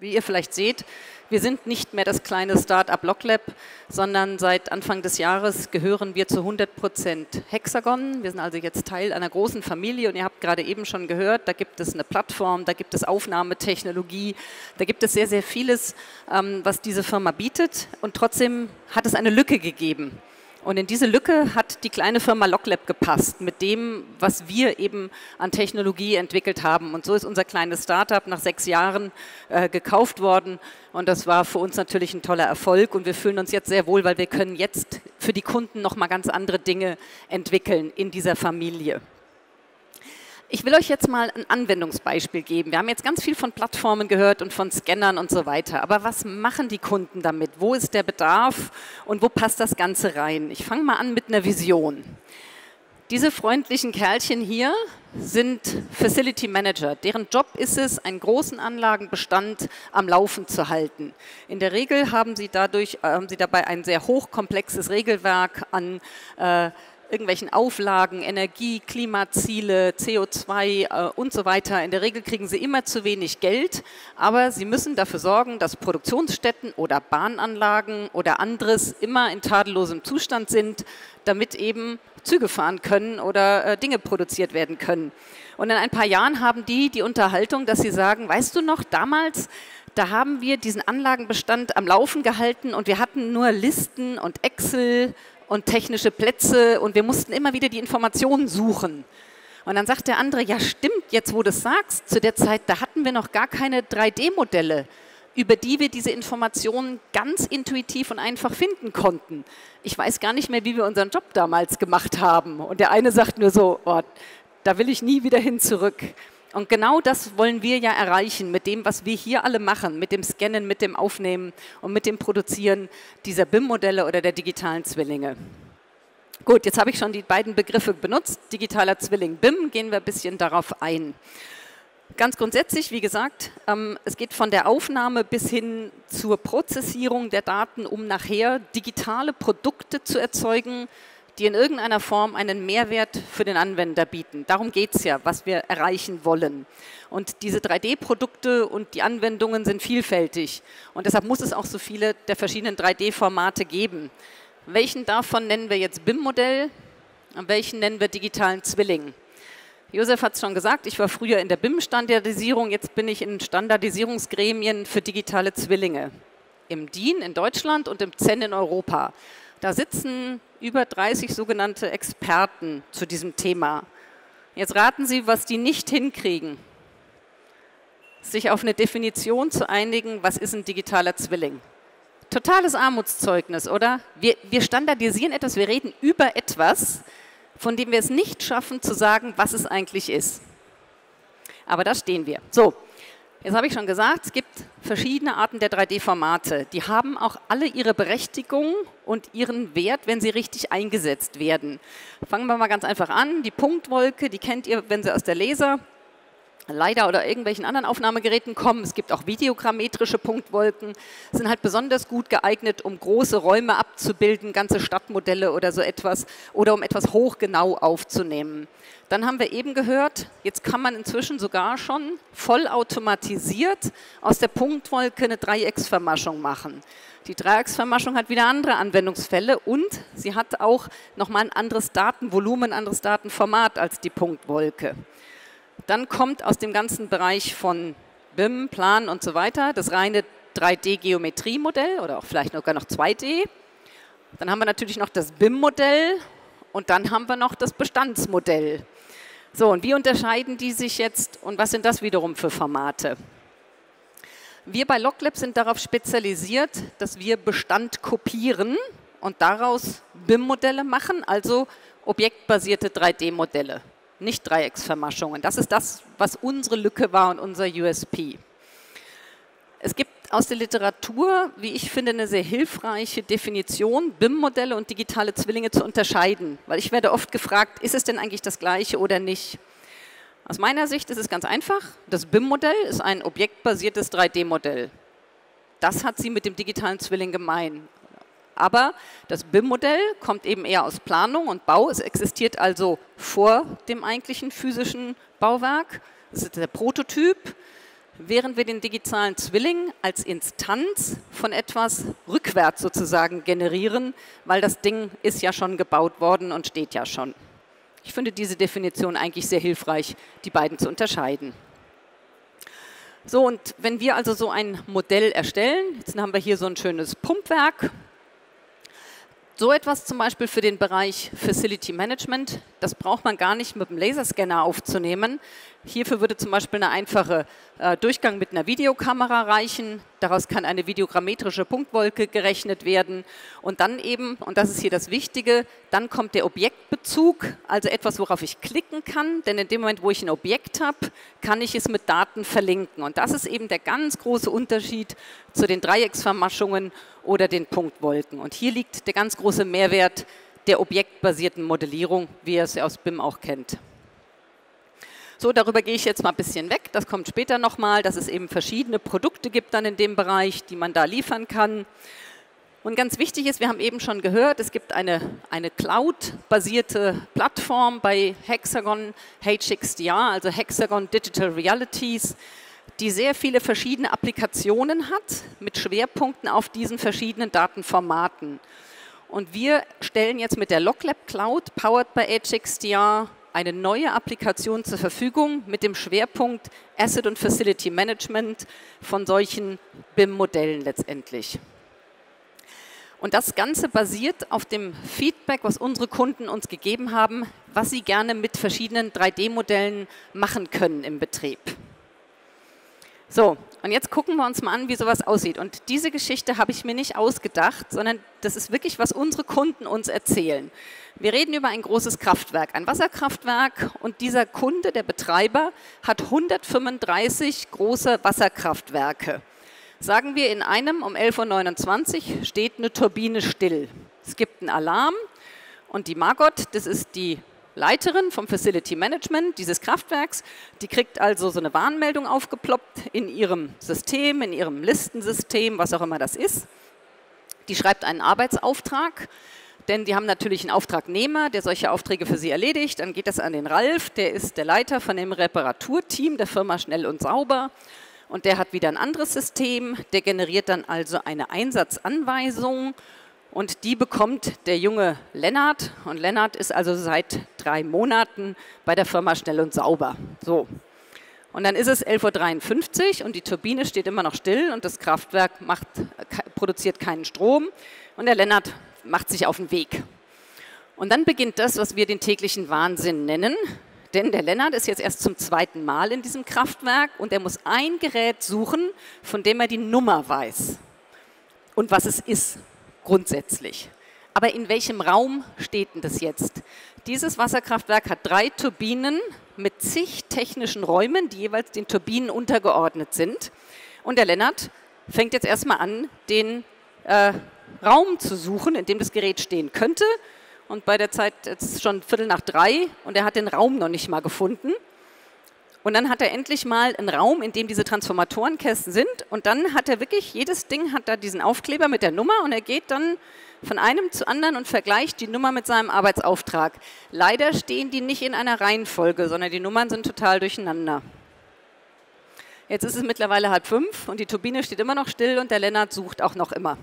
Wie ihr vielleicht seht, wir sind nicht mehr das kleine Start-up Locklab, sondern seit Anfang des Jahres gehören wir zu 100 Prozent Hexagon. Wir sind also jetzt Teil einer großen Familie und ihr habt gerade eben schon gehört, da gibt es eine Plattform, da gibt es Aufnahmetechnologie, da gibt es sehr, sehr vieles, ähm, was diese Firma bietet und trotzdem hat es eine Lücke gegeben. Und in diese Lücke hat die kleine Firma Locklab gepasst mit dem, was wir eben an Technologie entwickelt haben. Und so ist unser kleines Startup nach sechs Jahren äh, gekauft worden. Und das war für uns natürlich ein toller Erfolg. Und wir fühlen uns jetzt sehr wohl, weil wir können jetzt für die Kunden nochmal ganz andere Dinge entwickeln in dieser Familie. Ich will euch jetzt mal ein Anwendungsbeispiel geben. Wir haben jetzt ganz viel von Plattformen gehört und von Scannern und so weiter. Aber was machen die Kunden damit? Wo ist der Bedarf und wo passt das Ganze rein? Ich fange mal an mit einer Vision. Diese freundlichen Kerlchen hier sind Facility Manager. Deren Job ist es, einen großen Anlagenbestand am Laufen zu halten. In der Regel haben sie, dadurch, haben sie dabei ein sehr hochkomplexes Regelwerk an äh, irgendwelchen Auflagen, Energie, Klimaziele, CO2 äh, und so weiter. In der Regel kriegen sie immer zu wenig Geld, aber sie müssen dafür sorgen, dass Produktionsstätten oder Bahnanlagen oder anderes immer in tadellosem Zustand sind, damit eben Züge fahren können oder äh, Dinge produziert werden können. Und in ein paar Jahren haben die die Unterhaltung, dass sie sagen, weißt du noch, damals da haben wir diesen Anlagenbestand am Laufen gehalten und wir hatten nur Listen und Excel und technische Plätze und wir mussten immer wieder die Informationen suchen. Und dann sagt der andere, ja stimmt, jetzt wo du es sagst, zu der Zeit, da hatten wir noch gar keine 3D-Modelle, über die wir diese Informationen ganz intuitiv und einfach finden konnten. Ich weiß gar nicht mehr, wie wir unseren Job damals gemacht haben. Und der eine sagt nur so, oh, da will ich nie wieder hin zurück. Und genau das wollen wir ja erreichen mit dem, was wir hier alle machen, mit dem Scannen, mit dem Aufnehmen und mit dem Produzieren dieser BIM-Modelle oder der digitalen Zwillinge. Gut, jetzt habe ich schon die beiden Begriffe benutzt. Digitaler Zwilling, BIM, gehen wir ein bisschen darauf ein. Ganz grundsätzlich, wie gesagt, ähm, es geht von der Aufnahme bis hin zur Prozessierung der Daten, um nachher digitale Produkte zu erzeugen, die in irgendeiner Form einen Mehrwert für den Anwender bieten. Darum geht es ja, was wir erreichen wollen. Und diese 3D-Produkte und die Anwendungen sind vielfältig. Und deshalb muss es auch so viele der verschiedenen 3D-Formate geben. Welchen davon nennen wir jetzt BIM-Modell welchen nennen wir digitalen Zwilling? Josef hat es schon gesagt, ich war früher in der BIM-Standardisierung, jetzt bin ich in Standardisierungsgremien für digitale Zwillinge. Im DIN in Deutschland und im CEN in Europa. Da sitzen über 30 sogenannte Experten zu diesem Thema. Jetzt raten Sie, was die nicht hinkriegen. Sich auf eine Definition zu einigen, was ist ein digitaler Zwilling? Totales Armutszeugnis, oder? Wir, wir standardisieren etwas, wir reden über etwas, von dem wir es nicht schaffen zu sagen, was es eigentlich ist. Aber da stehen wir. So, Jetzt habe ich schon gesagt, es gibt verschiedene Arten der 3D-Formate. Die haben auch alle ihre Berechtigung und ihren Wert, wenn sie richtig eingesetzt werden. Fangen wir mal ganz einfach an. Die Punktwolke, die kennt ihr, wenn sie aus der Laser leider oder irgendwelchen anderen Aufnahmegeräten kommen. Es gibt auch videogrammetrische Punktwolken, sind halt besonders gut geeignet, um große Räume abzubilden, ganze Stadtmodelle oder so etwas, oder um etwas hochgenau aufzunehmen. Dann haben wir eben gehört, jetzt kann man inzwischen sogar schon vollautomatisiert aus der Punktwolke eine Dreiecksvermaschung machen. Die Dreiecksvermaschung hat wieder andere Anwendungsfälle und sie hat auch nochmal ein anderes Datenvolumen, ein anderes Datenformat als die Punktwolke. Dann kommt aus dem ganzen Bereich von BIM, Plan und so weiter das reine 3D-Geometriemodell oder auch vielleicht sogar noch 2D. Dann haben wir natürlich noch das BIM-Modell und dann haben wir noch das Bestandsmodell. So, und wie unterscheiden die sich jetzt und was sind das wiederum für Formate? Wir bei Locklab sind darauf spezialisiert, dass wir Bestand kopieren und daraus BIM-Modelle machen, also objektbasierte 3D-Modelle, nicht Dreiecksvermaschungen. Das ist das, was unsere Lücke war und unser USP. Es gibt aus der Literatur, wie ich finde, eine sehr hilfreiche Definition, BIM-Modelle und digitale Zwillinge zu unterscheiden. Weil ich werde oft gefragt, ist es denn eigentlich das Gleiche oder nicht? Aus meiner Sicht ist es ganz einfach. Das BIM-Modell ist ein objektbasiertes 3D-Modell. Das hat sie mit dem digitalen Zwilling gemein. Aber das BIM-Modell kommt eben eher aus Planung und Bau. Es existiert also vor dem eigentlichen physischen Bauwerk. Es ist der Prototyp. während wir den digitalen Zwilling als Instanz von etwas rückwärts sozusagen generieren, weil das Ding ist ja schon gebaut worden und steht ja schon. Ich finde diese Definition eigentlich sehr hilfreich, die beiden zu unterscheiden. So, und wenn wir also so ein Modell erstellen, jetzt haben wir hier so ein schönes Pumpwerk, so etwas zum Beispiel für den Bereich Facility Management, das braucht man gar nicht mit dem Laserscanner aufzunehmen. Hierfür würde zum Beispiel eine einfache äh, Durchgang mit einer Videokamera reichen. Daraus kann eine videogrammetrische Punktwolke gerechnet werden. Und dann eben, und das ist hier das Wichtige, dann kommt der Objektbezug, also etwas, worauf ich klicken kann. Denn in dem Moment, wo ich ein Objekt habe, kann ich es mit Daten verlinken. Und das ist eben der ganz große Unterschied zu den Dreiecksvermaschungen oder den Punktwolken. Und hier liegt der ganz große Mehrwert der objektbasierten Modellierung, wie ihr es aus BIM auch kennt. So, darüber gehe ich jetzt mal ein bisschen weg. Das kommt später nochmal, dass es eben verschiedene Produkte gibt dann in dem Bereich, die man da liefern kann. Und ganz wichtig ist, wir haben eben schon gehört, es gibt eine, eine Cloud-basierte Plattform bei Hexagon HXDR, also Hexagon Digital Realities, die sehr viele verschiedene Applikationen hat mit Schwerpunkten auf diesen verschiedenen Datenformaten. Und wir stellen jetzt mit der LogLab Cloud, powered by HXDR, eine neue Applikation zur Verfügung mit dem Schwerpunkt Asset und Facility Management von solchen BIM-Modellen letztendlich. Und das Ganze basiert auf dem Feedback, was unsere Kunden uns gegeben haben, was sie gerne mit verschiedenen 3D-Modellen machen können im Betrieb. So, und jetzt gucken wir uns mal an, wie sowas aussieht. Und diese Geschichte habe ich mir nicht ausgedacht, sondern das ist wirklich, was unsere Kunden uns erzählen. Wir reden über ein großes Kraftwerk, ein Wasserkraftwerk und dieser Kunde, der Betreiber, hat 135 große Wasserkraftwerke. Sagen wir, in einem um 11.29 Uhr steht eine Turbine still. Es gibt einen Alarm und die Margot, das ist die Leiterin vom Facility Management dieses Kraftwerks, die kriegt also so eine Warnmeldung aufgeploppt in ihrem System, in ihrem Listensystem, was auch immer das ist. Die schreibt einen Arbeitsauftrag denn die haben natürlich einen Auftragnehmer, der solche Aufträge für sie erledigt. Dann geht das an den Ralf, der ist der Leiter von dem Reparaturteam der Firma Schnell und Sauber. Und der hat wieder ein anderes System, der generiert dann also eine Einsatzanweisung und die bekommt der junge Lennart. Und Lennart ist also seit drei Monaten bei der Firma Schnell und Sauber. So. Und dann ist es 11.53 Uhr und die Turbine steht immer noch still und das Kraftwerk macht, produziert keinen Strom. Und der Lennart macht sich auf den Weg. Und dann beginnt das, was wir den täglichen Wahnsinn nennen. Denn der Lennart ist jetzt erst zum zweiten Mal in diesem Kraftwerk und er muss ein Gerät suchen, von dem er die Nummer weiß und was es ist, grundsätzlich. Aber in welchem Raum steht denn das jetzt? Dieses Wasserkraftwerk hat drei Turbinen mit zig technischen Räumen, die jeweils den Turbinen untergeordnet sind. Und der Lennart fängt jetzt erstmal an, den äh, Raum zu suchen, in dem das Gerät stehen könnte. Und bei der Zeit, jetzt schon Viertel nach drei, und er hat den Raum noch nicht mal gefunden. Und dann hat er endlich mal einen Raum, in dem diese Transformatorenkästen sind. Und dann hat er wirklich, jedes Ding hat da diesen Aufkleber mit der Nummer und er geht dann von einem zu anderen und vergleicht die Nummer mit seinem Arbeitsauftrag. Leider stehen die nicht in einer Reihenfolge, sondern die Nummern sind total durcheinander. Jetzt ist es mittlerweile halb fünf und die Turbine steht immer noch still und der Lennart sucht auch noch immer.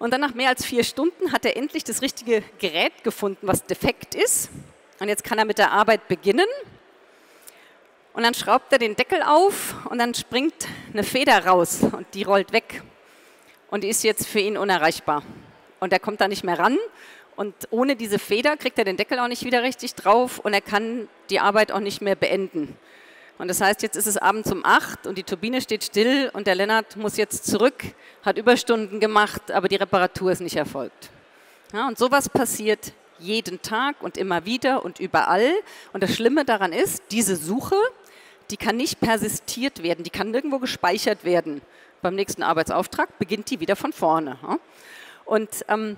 Und dann nach mehr als vier Stunden hat er endlich das richtige Gerät gefunden, was defekt ist. Und jetzt kann er mit der Arbeit beginnen. Und dann schraubt er den Deckel auf und dann springt eine Feder raus und die rollt weg. Und die ist jetzt für ihn unerreichbar. Und er kommt da nicht mehr ran. Und ohne diese Feder kriegt er den Deckel auch nicht wieder richtig drauf und er kann die Arbeit auch nicht mehr beenden. Und das heißt, jetzt ist es abends um acht und die Turbine steht still und der Lennart muss jetzt zurück, hat Überstunden gemacht, aber die Reparatur ist nicht erfolgt. Ja, und sowas passiert jeden Tag und immer wieder und überall. Und das Schlimme daran ist, diese Suche, die kann nicht persistiert werden, die kann nirgendwo gespeichert werden. Beim nächsten Arbeitsauftrag beginnt die wieder von vorne. Und, ähm,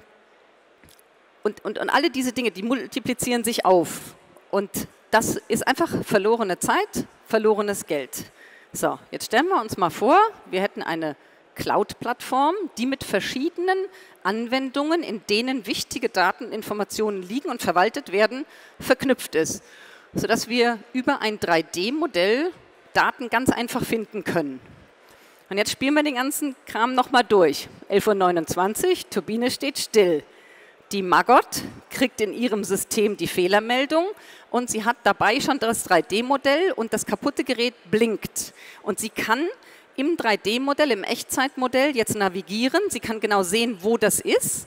und, und, und alle diese Dinge, die multiplizieren sich auf. Und das ist einfach verlorene Zeit, verlorenes Geld. So, jetzt stellen wir uns mal vor, wir hätten eine Cloud-Plattform, die mit verschiedenen Anwendungen, in denen wichtige Dateninformationen liegen und verwaltet werden, verknüpft ist, sodass wir über ein 3D-Modell Daten ganz einfach finden können. Und jetzt spielen wir den ganzen Kram nochmal durch. 11.29 Uhr, Turbine steht still. Die Maggot kriegt in ihrem System die Fehlermeldung und sie hat dabei schon das 3D-Modell und das kaputte Gerät blinkt. Und sie kann im 3D-Modell, im Echtzeitmodell jetzt navigieren. Sie kann genau sehen, wo das ist.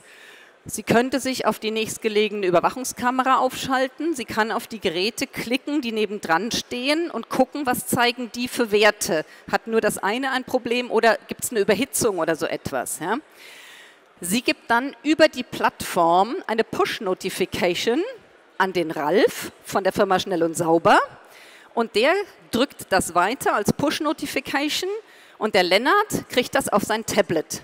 Sie könnte sich auf die nächstgelegene Überwachungskamera aufschalten. Sie kann auf die Geräte klicken, die nebendran stehen und gucken, was zeigen die für Werte. Hat nur das eine ein Problem oder gibt es eine Überhitzung oder so etwas? Ja? Sie gibt dann über die Plattform eine Push-Notification an den Ralf von der Firma Schnell und Sauber und der drückt das weiter als Push-Notification und der Lennart kriegt das auf sein Tablet.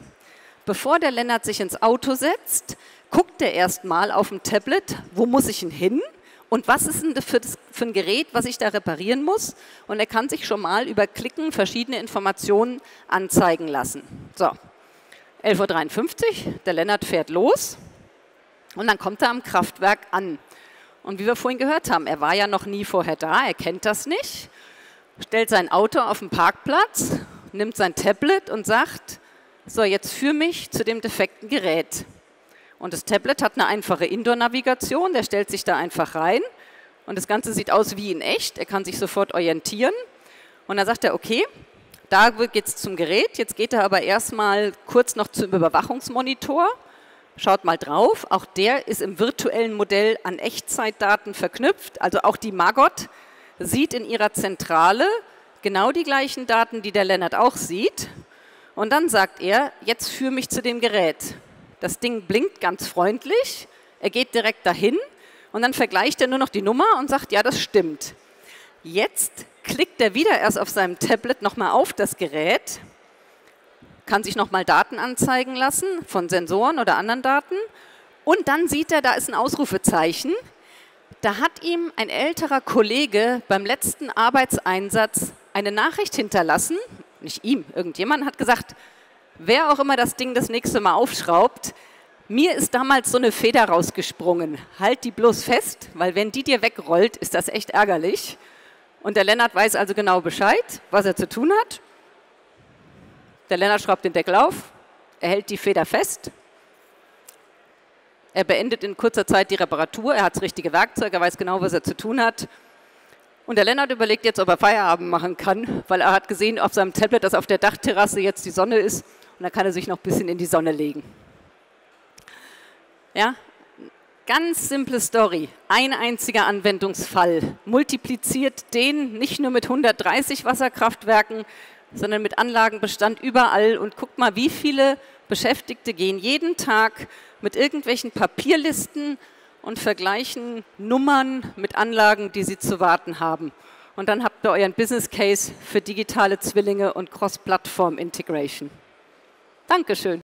Bevor der Lennart sich ins Auto setzt, guckt er erstmal auf dem Tablet, wo muss ich denn hin und was ist denn für, das, für ein Gerät, was ich da reparieren muss. Und er kann sich schon mal über Klicken verschiedene Informationen anzeigen lassen. So, 11.53 Uhr, der Lennart fährt los und dann kommt er am Kraftwerk an. Und wie wir vorhin gehört haben, er war ja noch nie vorher da, er kennt das nicht, stellt sein Auto auf den Parkplatz, nimmt sein Tablet und sagt, so jetzt führ mich zu dem defekten Gerät. Und das Tablet hat eine einfache Indoor-Navigation, der stellt sich da einfach rein und das Ganze sieht aus wie in echt, er kann sich sofort orientieren. Und dann sagt er, okay, da geht es zum Gerät, jetzt geht er aber erstmal kurz noch zum Überwachungsmonitor, schaut mal drauf, auch der ist im virtuellen Modell an Echtzeitdaten verknüpft, also auch die Maggot sieht in ihrer Zentrale genau die gleichen Daten, die der Lennart auch sieht. Und dann sagt er, jetzt führe mich zu dem Gerät. Das Ding blinkt ganz freundlich, er geht direkt dahin und dann vergleicht er nur noch die Nummer und sagt, ja, das stimmt. Jetzt klickt er wieder erst auf seinem Tablet nochmal auf das Gerät, kann sich nochmal Daten anzeigen lassen von Sensoren oder anderen Daten und dann sieht er, da ist ein Ausrufezeichen. Da hat ihm ein älterer Kollege beim letzten Arbeitseinsatz eine Nachricht hinterlassen, nicht ihm, irgendjemand hat gesagt, wer auch immer das Ding das nächste Mal aufschraubt, mir ist damals so eine Feder rausgesprungen. Halt die bloß fest, weil wenn die dir wegrollt, ist das echt ärgerlich. Und der Lennart weiß also genau Bescheid, was er zu tun hat. Der Lennart schraubt den Deckel auf, er hält die Feder fest. Er beendet in kurzer Zeit die Reparatur, er hat das richtige Werkzeug, er weiß genau, was er zu tun hat. Und der Lennart überlegt jetzt, ob er Feierabend machen kann, weil er hat gesehen auf seinem Tablet, dass auf der Dachterrasse jetzt die Sonne ist und dann kann er sich noch ein bisschen in die Sonne legen. Ja, Ganz simple Story. Ein einziger Anwendungsfall multipliziert den nicht nur mit 130 Wasserkraftwerken, sondern mit Anlagenbestand überall. Und guckt mal, wie viele Beschäftigte gehen jeden Tag mit irgendwelchen Papierlisten und vergleichen Nummern mit Anlagen, die sie zu warten haben. Und dann habt ihr euren Business Case für digitale Zwillinge und Cross-Plattform-Integration. Dankeschön.